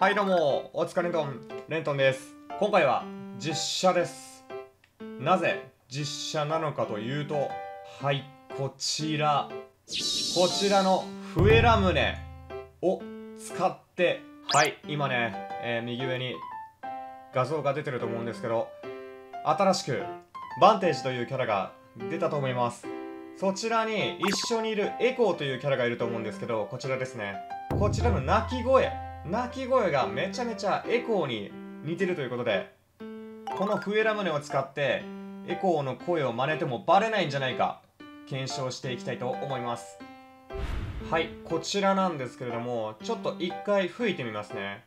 はいどうも、お疲れトン、レントンです。今回は実写です。なぜ実写なのかというと、はい、こちら。こちらの笛ラムネを使って、はい、今ね、えー、右上に画像が出てると思うんですけど、新しくバンテージというキャラが出たと思います。そちらに一緒にいるエコーというキャラがいると思うんですけど、こちらですね。こちらの鳴き声鳴き声がめちゃめちゃエコーに似てるということでこの笛ラムネを使ってエコーの声を真似てもバレないんじゃないか検証していきたいと思います。はいこちらなんですけれどもちょっと一回吹いてみますね。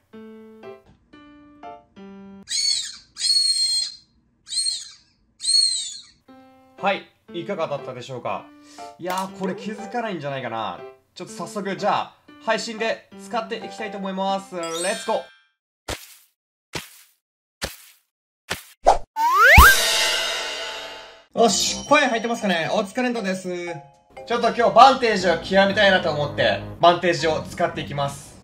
はいいかがだったでしょうか？いやーこれ気づかないんじゃないかな。ちょっと早速じゃあ配信で使っていきたいと思います。レッツゴーよし、声入ってますかね？お疲れんとです。ちょっと今日バンテージを極めたいなと思って、バンテージを使っていきます。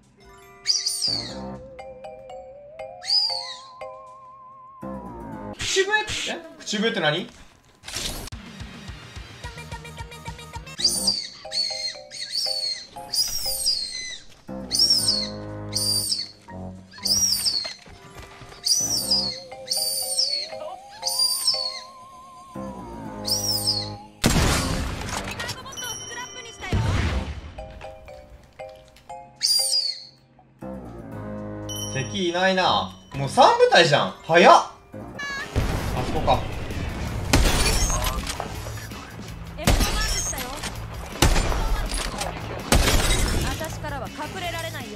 口笛？え？口笛って何？敵いないな。もう3部隊じゃん。早っ。あそこか。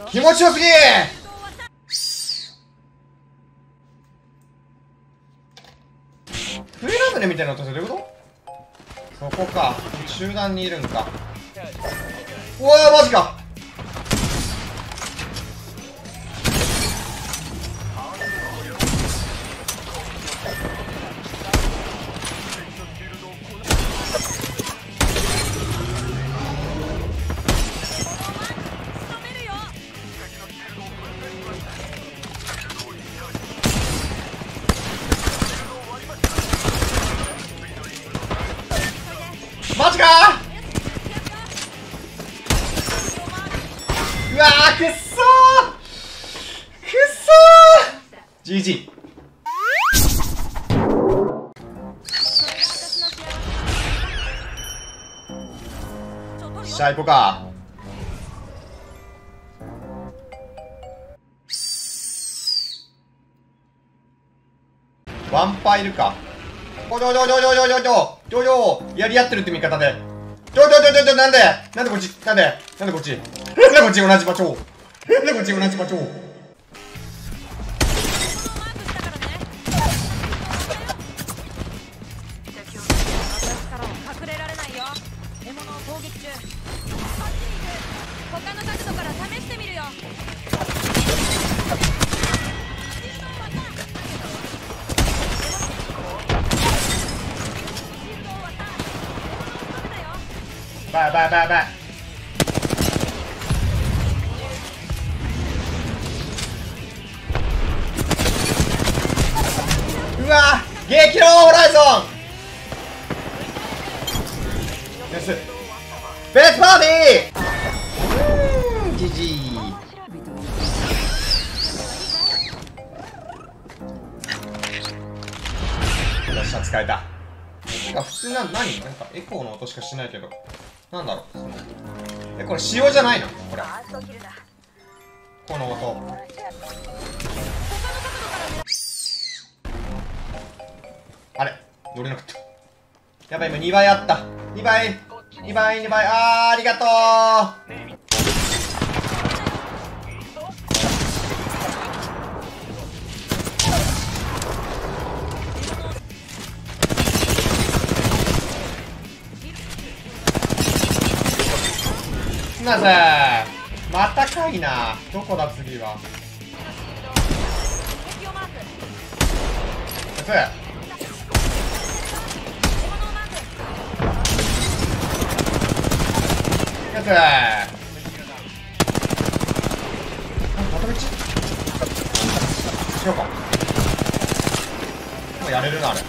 気持ちよすぎ。フレラムネみたいな音ってどういうこと？そこか。集団にいるんか。うわマジかわーくっそー。くっそー。GG しゃ行こうか。ワンパいるか。おちょちょちょちょちょちょちょちょやり合ってるって味方で。ちょちょちょちょちょなんで？なんでこっち？なんで？なんでこっち？同じ場所。でこっち同じ場所。他の角度から試してみるよ。バイバイバイバイうわ激論ホライゾン。です。ベスパーティー。ジジよっしゃ使えた。普通な何？なんかエコーの音しかしないけど。なんだろうえこれ塩じゃないの？これ。この音。あれ乗れなかった。やばい今2倍あった。2倍。2倍2倍。あーありがとう。なぜまたかいな。どこだ次はあましようか。もうやれるなあれ。ス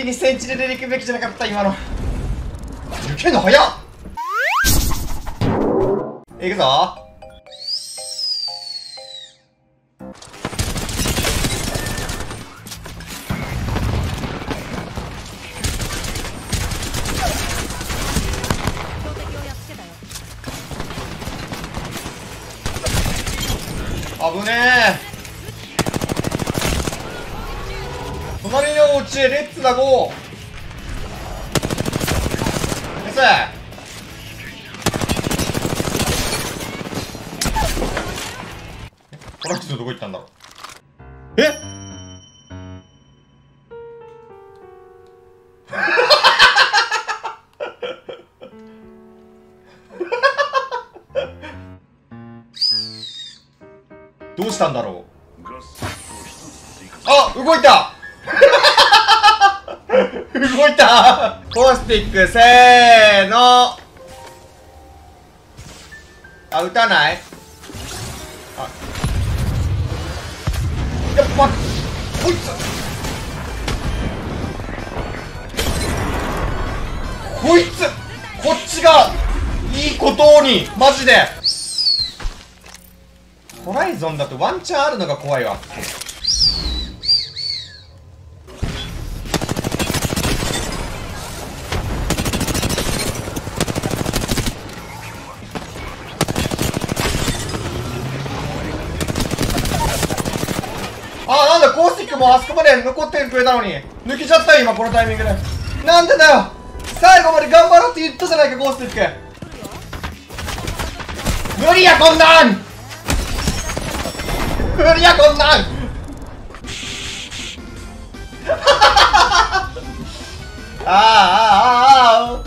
ー無理にセンチネルで行くべきじゃなかった今の。抜けんの早っ。いくぞ。標的をやっつけたよ危ねえ。隣のお家へレッツだゴー。先生この人どこ行ったんだろう。え？どうしたんだろう。あ動いた。動いた。コースティックせーの。あ撃たない？あ。やっぱこいつ。こいつこっちがいいことにマジで。ホライゾンだとワンチャンあるのが怖いわ。なんだコースティックもあそこまで残ってくれたのに。抜けちゃったよ今このタイミングで。なんでだよ。最後まで頑張ろうって言ったじゃないかコースティック。無理やこんなん。無理やこんなん。あああああ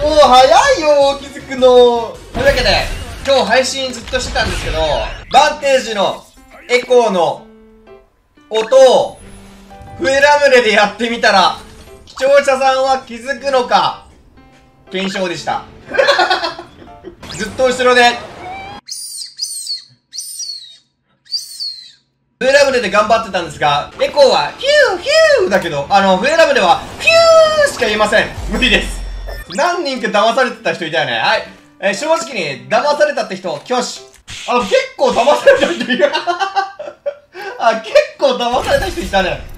あもう早いよ気づくの。というわけで今日配信ずっとしてたんですけどバンテージのエコーの音を笛ラムネでやってみたら視聴者さんは気づくのか検証でした。ずっと後ろで。笛ラムネで頑張ってたんですがエコーはヒューヒューだけどあの笛ラムネはヒューしか言いません。無理です。何人か騙されてた人いたよね。はい、えー正直に騙されたって人挙手。あの結構騙された人いる。あ結騙された人いたね。